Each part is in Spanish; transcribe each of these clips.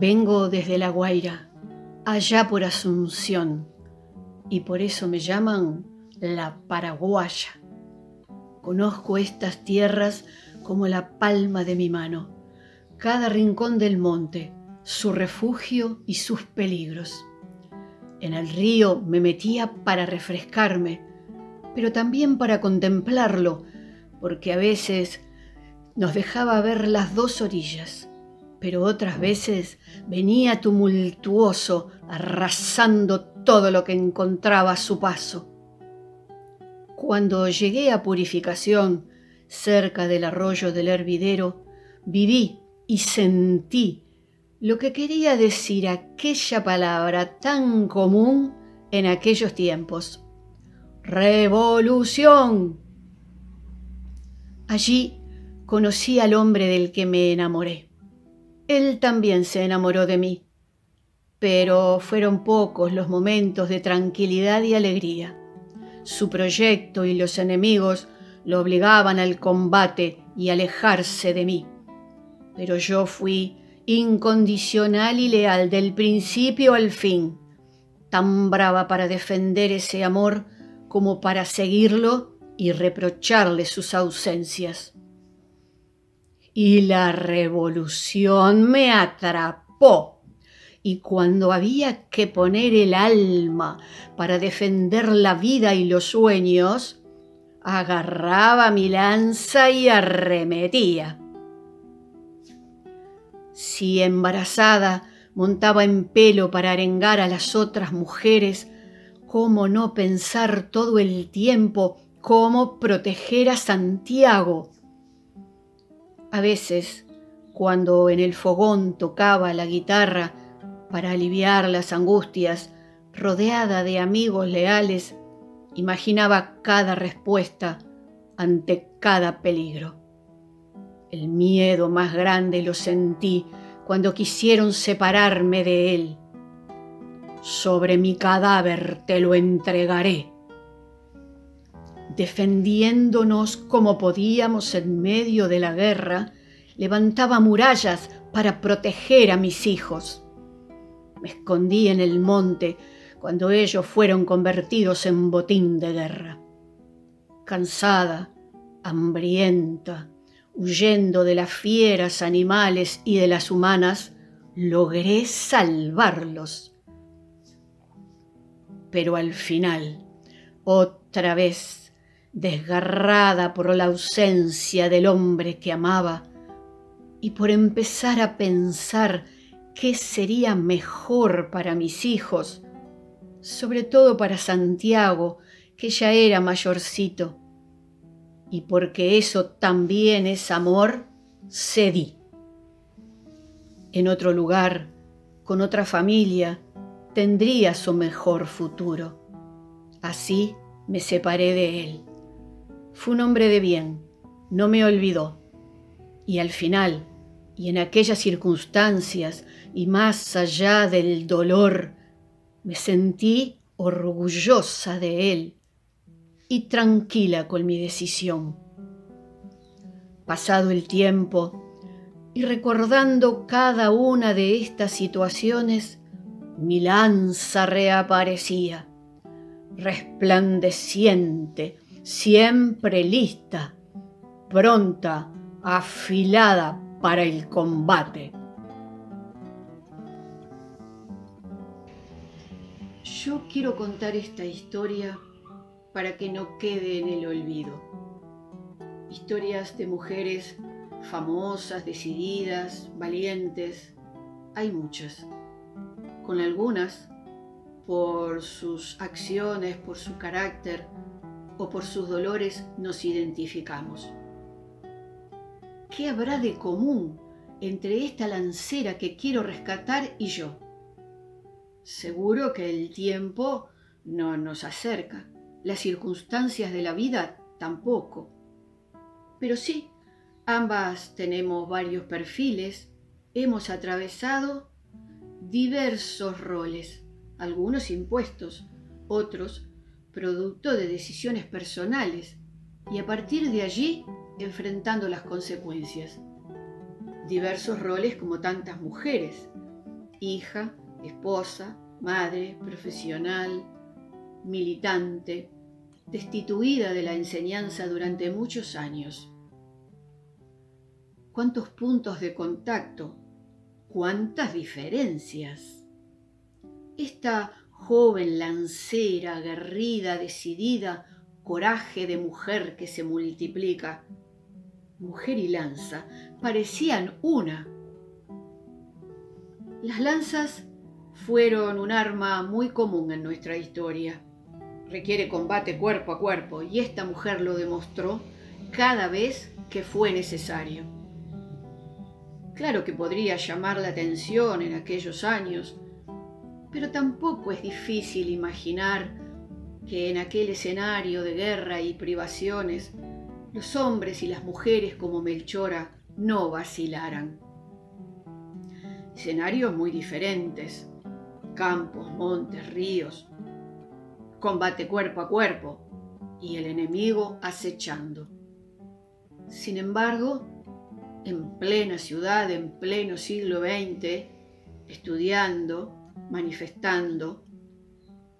Vengo desde La Guaira, allá por Asunción, y por eso me llaman la Paraguaya. Conozco estas tierras como la palma de mi mano, cada rincón del monte, su refugio y sus peligros. En el río me metía para refrescarme, pero también para contemplarlo, porque a veces nos dejaba ver las dos orillas, pero otras veces venía tumultuoso, arrasando todo lo que encontraba a su paso. Cuando llegué a Purificación, cerca del arroyo del hervidero, viví y sentí lo que quería decir aquella palabra tan común en aquellos tiempos. Revolución. Allí conocí al hombre del que me enamoré. Él también se enamoró de mí, pero fueron pocos los momentos de tranquilidad y alegría. Su proyecto y los enemigos lo obligaban al combate y alejarse de mí. Pero yo fui incondicional y leal del principio al fin, tan brava para defender ese amor como para seguirlo y reprocharle sus ausencias. Y la revolución me atrapó. Y cuando había que poner el alma para defender la vida y los sueños, agarraba mi lanza y arremetía. Si embarazada montaba en pelo para arengar a las otras mujeres, ¿cómo no pensar todo el tiempo cómo proteger a Santiago? A veces, cuando en el fogón tocaba la guitarra para aliviar las angustias, rodeada de amigos leales, imaginaba cada respuesta ante cada peligro. El miedo más grande lo sentí cuando quisieron separarme de él. Sobre mi cadáver te lo entregaré. Defendiéndonos como podíamos en medio de la guerra, levantaba murallas para proteger a mis hijos. Me escondí en el monte cuando ellos fueron convertidos en botín de guerra. Cansada, hambrienta, huyendo de las fieras animales y de las humanas, logré salvarlos. Pero al final, otra vez, desgarrada por la ausencia del hombre que amaba, y por empezar a pensar qué sería mejor para mis hijos, sobre todo para Santiago, que ya era mayorcito, y porque eso también es amor, cedí. En otro lugar, con otra familia, tendría su mejor futuro. Así me separé de él. Fue un hombre de bien, no me olvidó. Y al final, y en aquellas circunstancias, y más allá del dolor, me sentí orgullosa de él y tranquila con mi decisión. Pasado el tiempo y recordando cada una de estas situaciones, mi lanza reaparecía, resplandeciente, siempre lista, pronta, afilada para el combate. Yo quiero contar esta historia para que no quede en el olvido. Historias de mujeres famosas, decididas, valientes, hay muchas. Con algunas, por sus acciones, por su carácter o por sus dolores, nos identificamos. ¿Qué habrá de común entre esta lancera que quiero rescatar y yo? Seguro que el tiempo no nos acerca las circunstancias de la vida tampoco. Pero sí, ambas tenemos varios perfiles, hemos atravesado diversos roles, algunos impuestos, otros producto de decisiones personales, y a partir de allí enfrentando las consecuencias. Diversos roles como tantas mujeres, hija, esposa, madre, profesional, militante, destituida de la enseñanza durante muchos años. ¿Cuántos puntos de contacto? ¿Cuántas diferencias? Esta joven lancera, aguerrida, decidida, coraje de mujer que se multiplica, mujer y lanza, parecían una. Las lanzas fueron un arma muy común en nuestra historia. Requiere combate cuerpo a cuerpo y esta mujer lo demostró cada vez que fue necesario. Claro que podría llamar la atención en aquellos años, pero tampoco es difícil imaginar que en aquel escenario de guerra y privaciones los hombres y las mujeres como Melchora no vacilaran. Escenarios muy diferentes, campos, montes, ríos, combate cuerpo a cuerpo y el enemigo acechando. Sin embargo, en plena ciudad, en pleno siglo XX, estudiando, manifestando,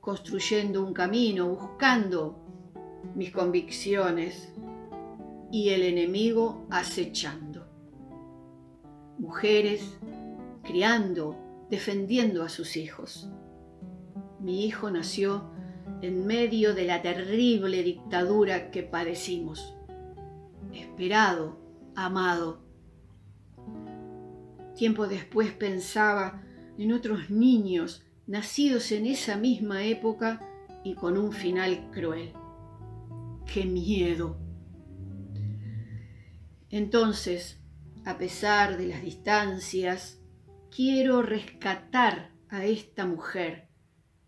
construyendo un camino, buscando mis convicciones y el enemigo acechando. Mujeres criando, defendiendo a sus hijos. Mi hijo nació en medio de la terrible dictadura que padecimos. Esperado, amado. Tiempo después pensaba en otros niños nacidos en esa misma época y con un final cruel. ¡Qué miedo! Entonces, a pesar de las distancias, quiero rescatar a esta mujer,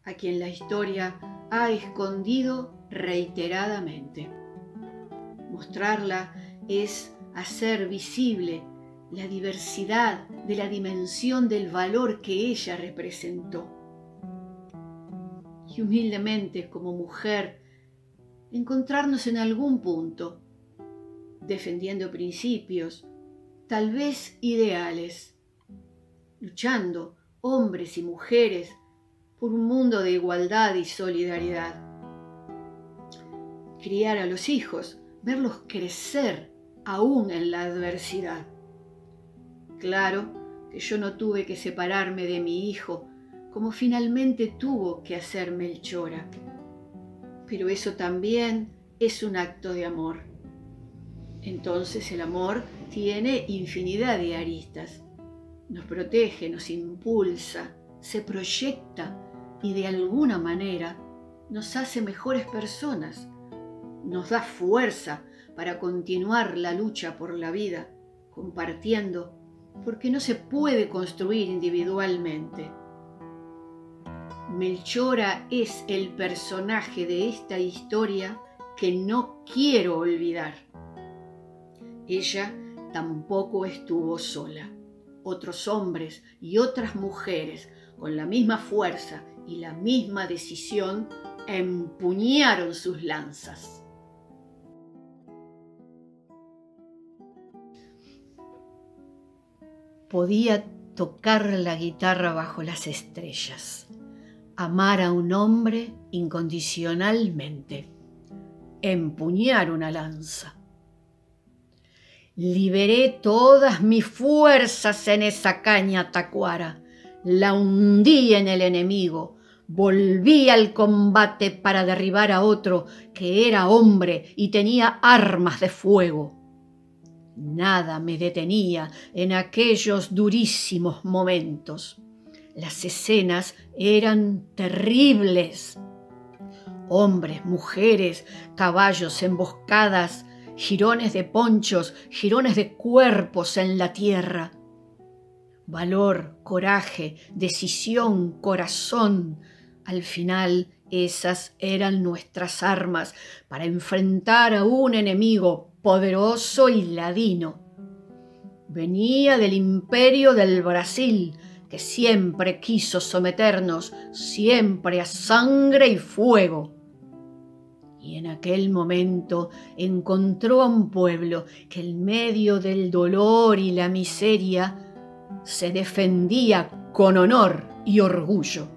a quien la historia ha escondido reiteradamente. Mostrarla es hacer visible la diversidad de la dimensión del valor que ella representó. Y humildemente como mujer, encontrarnos en algún punto, defendiendo principios, tal vez ideales, luchando, hombres y mujeres, por un mundo de igualdad y solidaridad. Criar a los hijos, verlos crecer aún en la adversidad. Claro que yo no tuve que separarme de mi hijo, como finalmente tuvo que hacer Melchora. Pero eso también es un acto de amor. Entonces el amor tiene infinidad de aristas nos protege, nos impulsa, se proyecta y de alguna manera nos hace mejores personas, nos da fuerza para continuar la lucha por la vida, compartiendo, porque no se puede construir individualmente. Melchora es el personaje de esta historia que no quiero olvidar. Ella tampoco estuvo sola otros hombres y otras mujeres con la misma fuerza y la misma decisión empuñaron sus lanzas. Podía tocar la guitarra bajo las estrellas, amar a un hombre incondicionalmente, empuñar una lanza Liberé todas mis fuerzas en esa caña tacuara, la hundí en el enemigo, volví al combate para derribar a otro que era hombre y tenía armas de fuego. Nada me detenía en aquellos durísimos momentos. Las escenas eran terribles. Hombres, mujeres, caballos, emboscadas, jirones de ponchos, jirones de cuerpos en la tierra. Valor, coraje, decisión, corazón. Al final esas eran nuestras armas para enfrentar a un enemigo poderoso y ladino. Venía del imperio del Brasil, que siempre quiso someternos, siempre a sangre y fuego y en aquel momento encontró a un pueblo que en medio del dolor y la miseria se defendía con honor y orgullo.